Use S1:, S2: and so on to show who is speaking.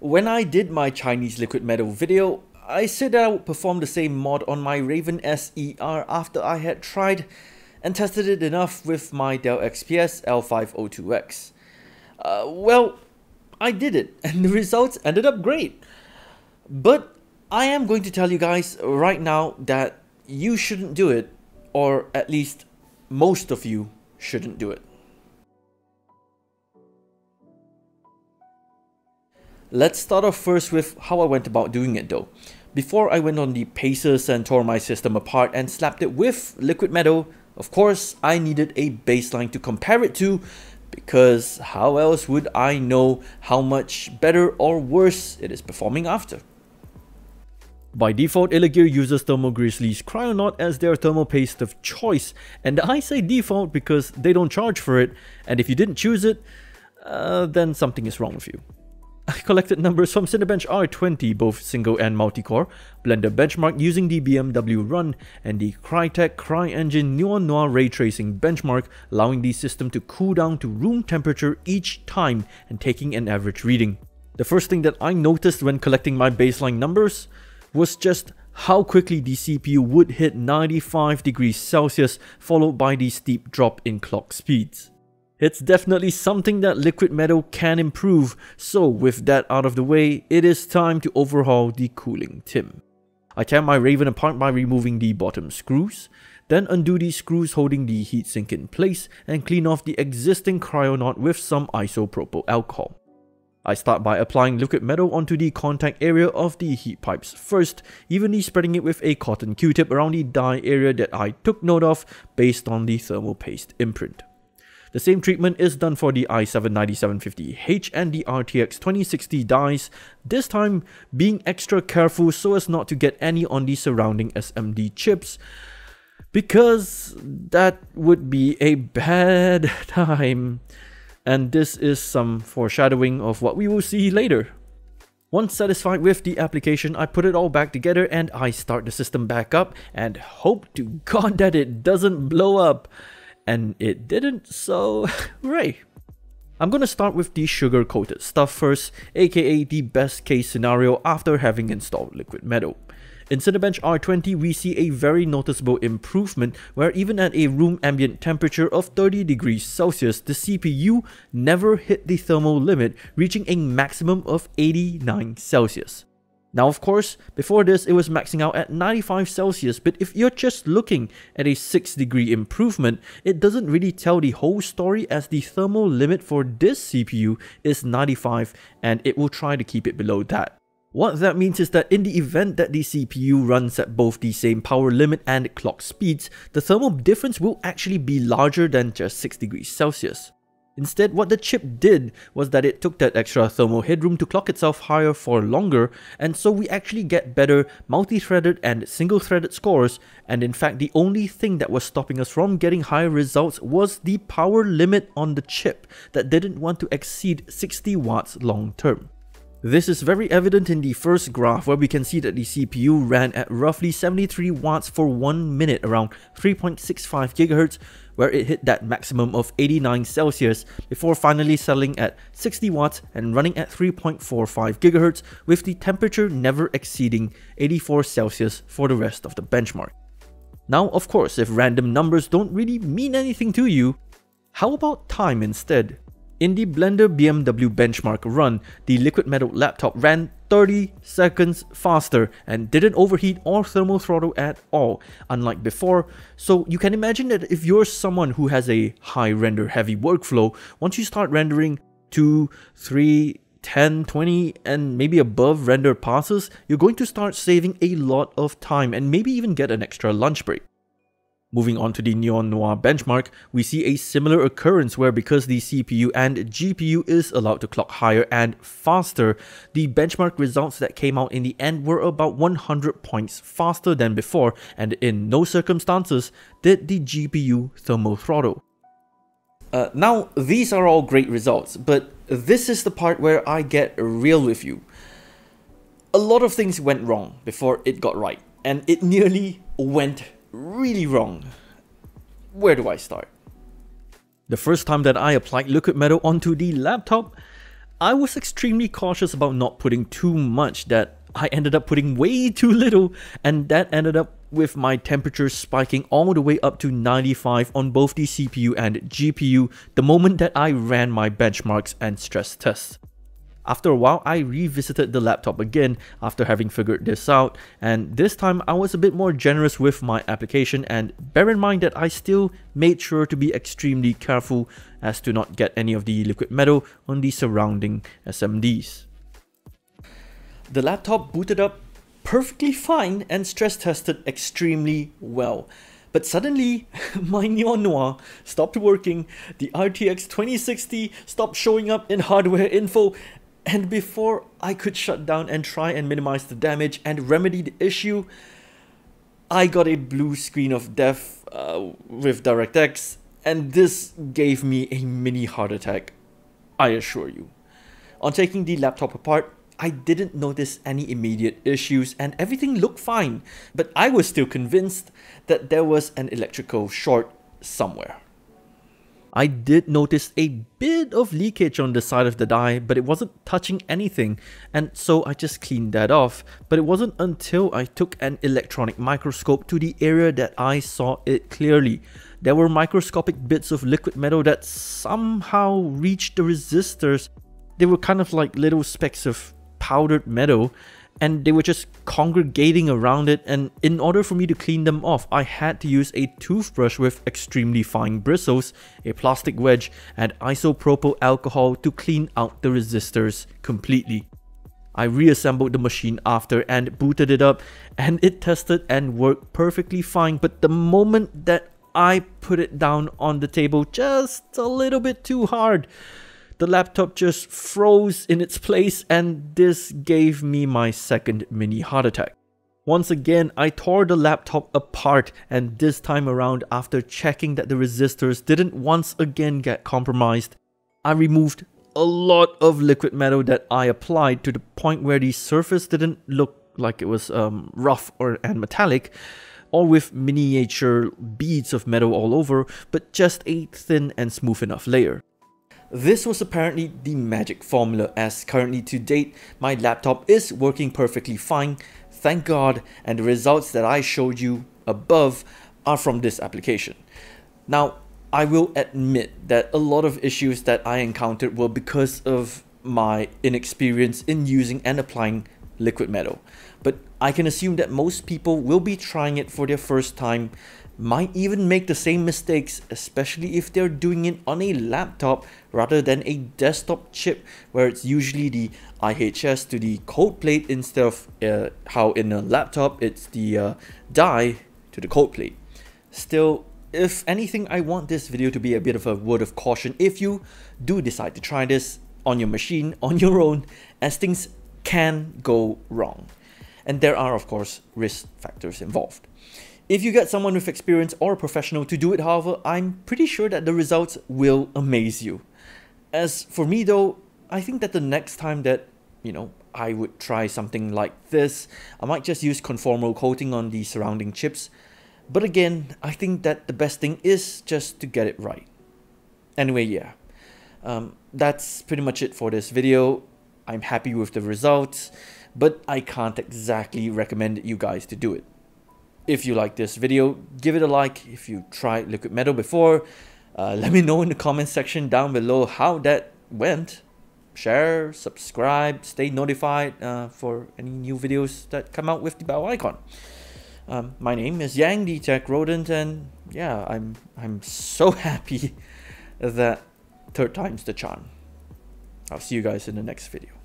S1: When I did my Chinese liquid metal video, I said that I would perform the same mod on my Raven SER after I had tried and tested it enough with my Dell XPS L502X. Uh, well, I did it and the results ended up great. But I am going to tell you guys right now that you shouldn't do it, or at least most of you shouldn't do it. Let's start off first with how I went about doing it though. Before I went on the paces and tore my system apart and slapped it with liquid metal, of course I needed a baseline to compare it to because how else would I know how much better or worse it is performing after? By default, Illegear uses Thermal Grizzly's Cryonaut as their thermal paste of choice, and I say default because they don't charge for it, and if you didn't choose it, uh, then something is wrong with you. I collected numbers from Cinebench R20, both single and multi-core, Blender benchmark using the BMW Run, and the Crytek CryEngine Neon Noir ray tracing benchmark, allowing the system to cool down to room temperature each time and taking an average reading. The first thing that I noticed when collecting my baseline numbers was just how quickly the CPU would hit 95 degrees Celsius followed by the steep drop in clock speeds. It's definitely something that liquid metal can improve, so with that out of the way, it is time to overhaul the cooling TIM. I tear my Raven apart by removing the bottom screws, then undo the screws holding the heatsink in place and clean off the existing cryonaut with some isopropyl alcohol. I start by applying liquid metal onto the contact area of the heat pipes first, evenly spreading it with a cotton q-tip around the die area that I took note of based on the thermal paste imprint. The same treatment is done for the i7-9750H and the RTX 2060 dies, this time being extra careful so as not to get any on the surrounding SMD chips, because that would be a bad time. And this is some foreshadowing of what we will see later. Once satisfied with the application, I put it all back together and I start the system back up and hope to god that it doesn't blow up and it didn't, so hooray. I'm gonna start with the sugar coated stuff first, aka the best case scenario after having installed liquid metal. In Cinebench R20, we see a very noticeable improvement where even at a room ambient temperature of 30 degrees Celsius, the CPU never hit the thermal limit, reaching a maximum of 89 Celsius. Now of course, before this it was maxing out at 95 Celsius, but if you're just looking at a 6 degree improvement, it doesn't really tell the whole story as the thermal limit for this CPU is 95 and it will try to keep it below that. What that means is that in the event that the CPU runs at both the same power limit and clock speeds, the thermal difference will actually be larger than just 6 degrees Celsius. Instead, what the chip did was that it took that extra thermal headroom to clock itself higher for longer, and so we actually get better multi-threaded and single-threaded scores, and in fact the only thing that was stopping us from getting higher results was the power limit on the chip that didn't want to exceed 60 watts long term. This is very evident in the first graph where we can see that the CPU ran at roughly 73 watts for 1 minute around 3.65 GHz where it hit that maximum of 89 Celsius before finally settling at 60 watts and running at 3.45 GHz with the temperature never exceeding 84 Celsius for the rest of the benchmark. Now of course if random numbers don't really mean anything to you, how about time instead? In the Blender BMW benchmark run, the liquid metal laptop ran 30 seconds faster and didn't overheat or thermal throttle at all, unlike before. So you can imagine that if you're someone who has a high render heavy workflow, once you start rendering 2, 3, 10, 20, and maybe above render passes, you're going to start saving a lot of time and maybe even get an extra lunch break. Moving on to the Neon Noir benchmark, we see a similar occurrence where because the CPU and GPU is allowed to clock higher and faster, the benchmark results that came out in the end were about 100 points faster than before and in no circumstances did the GPU thermal throttle. Uh, now, these are all great results, but this is the part where I get real with you. A lot of things went wrong before it got right, and it nearly went really wrong. Where do I start? The first time that I applied liquid metal onto the laptop, I was extremely cautious about not putting too much that I ended up putting way too little and that ended up with my temperature spiking all the way up to 95 on both the CPU and GPU the moment that I ran my benchmarks and stress tests. After a while, I revisited the laptop again after having figured this out, and this time I was a bit more generous with my application and bear in mind that I still made sure to be extremely careful as to not get any of the liquid metal on the surrounding SMDs. The laptop booted up perfectly fine and stress tested extremely well. But suddenly, my Neon Noir stopped working, the RTX 2060 stopped showing up in hardware info, and before I could shut down and try and minimize the damage and remedy the issue, I got a blue screen of death uh, with DirectX, and this gave me a mini heart attack, I assure you. On taking the laptop apart, I didn't notice any immediate issues and everything looked fine, but I was still convinced that there was an electrical short somewhere. I did notice a bit of leakage on the side of the die, but it wasn't touching anything, and so I just cleaned that off. But it wasn't until I took an electronic microscope to the area that I saw it clearly. There were microscopic bits of liquid metal that somehow reached the resistors. They were kind of like little specks of powdered metal and they were just congregating around it and in order for me to clean them off I had to use a toothbrush with extremely fine bristles, a plastic wedge and isopropyl alcohol to clean out the resistors completely. I reassembled the machine after and booted it up and it tested and worked perfectly fine but the moment that I put it down on the table just a little bit too hard the laptop just froze in its place and this gave me my second mini heart attack. Once again, I tore the laptop apart and this time around after checking that the resistors didn't once again get compromised, I removed a lot of liquid metal that I applied to the point where the surface didn't look like it was um, rough or and metallic or with miniature beads of metal all over, but just a thin and smooth enough layer. This was apparently the magic formula as currently to date my laptop is working perfectly fine, thank god, and the results that I showed you above are from this application. Now, I will admit that a lot of issues that I encountered were because of my inexperience in using and applying liquid metal. But I can assume that most people will be trying it for their first time might even make the same mistakes, especially if they're doing it on a laptop rather than a desktop chip where it's usually the IHS to the cold plate instead of uh, how in a laptop it's the uh, die to the cold plate. Still, if anything, I want this video to be a bit of a word of caution if you do decide to try this on your machine on your own as things can go wrong. And there are of course risk factors involved. If you get someone with experience or a professional to do it however, I'm pretty sure that the results will amaze you. As for me though, I think that the next time that, you know, I would try something like this, I might just use conformal coating on the surrounding chips. But again, I think that the best thing is just to get it right. Anyway, yeah, um, that's pretty much it for this video. I'm happy with the results, but I can't exactly recommend you guys to do it. If you like this video, give it a like. If you tried liquid metal before, uh, let me know in the comment section down below how that went. Share, subscribe, stay notified uh, for any new videos that come out with the bell icon. Um, my name is Yang the Tech Rodent, and yeah, I'm I'm so happy that third time's the charm. I'll see you guys in the next video.